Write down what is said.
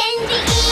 Send the